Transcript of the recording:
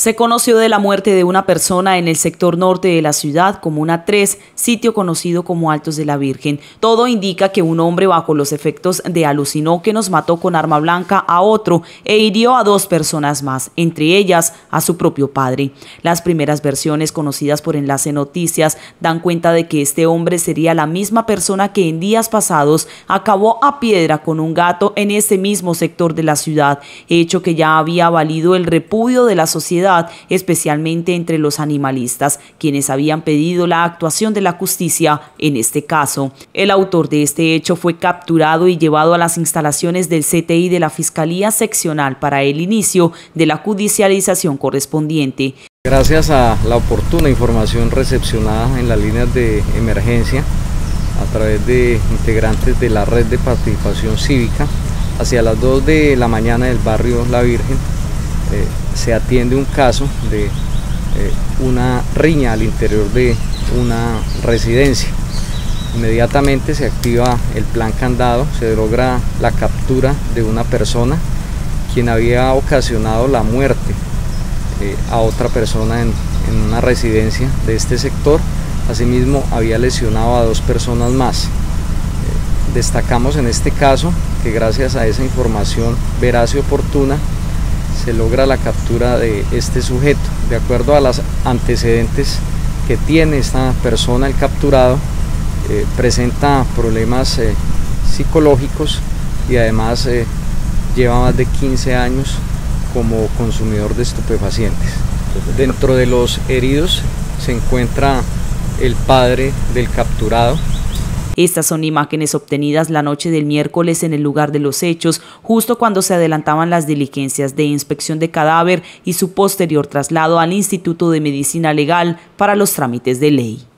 Se conoció de la muerte de una persona en el sector norte de la ciudad, como una 3, sitio conocido como Altos de la Virgen. Todo indica que un hombre bajo los efectos de alucinógenos mató con arma blanca a otro e hirió a dos personas más, entre ellas a su propio padre. Las primeras versiones conocidas por Enlace Noticias dan cuenta de que este hombre sería la misma persona que en días pasados acabó a piedra con un gato en ese mismo sector de la ciudad, hecho que ya había valido el repudio de la sociedad especialmente entre los animalistas, quienes habían pedido la actuación de la justicia en este caso. El autor de este hecho fue capturado y llevado a las instalaciones del CTI de la Fiscalía Seccional para el inicio de la judicialización correspondiente. Gracias a la oportuna información recepcionada en las líneas de emergencia a través de integrantes de la red de participación cívica, hacia las 2 de la mañana del barrio La Virgen, eh, se atiende un caso de eh, una riña al interior de una residencia. Inmediatamente se activa el plan candado, se logra la captura de una persona quien había ocasionado la muerte eh, a otra persona en, una residencia de este sector. Asimismo había lesionado a dos personas más. destacamos en este caso que gracias a esa información veraz y oportuna se logra la captura de este sujeto. De acuerdo a los antecedentes que tiene esta persona, el capturado, eh, presenta problemas eh, psicológicos y además eh, lleva más de 15 años como consumidor de estupefacientes. Dentro de los heridos se encuentra el padre del capturado, estas son imágenes obtenidas la noche del miércoles en el lugar de los hechos, justo cuando se adelantaban las diligencias de inspección de cadáver y su posterior traslado al Instituto de Medicina Legal para los trámites de ley.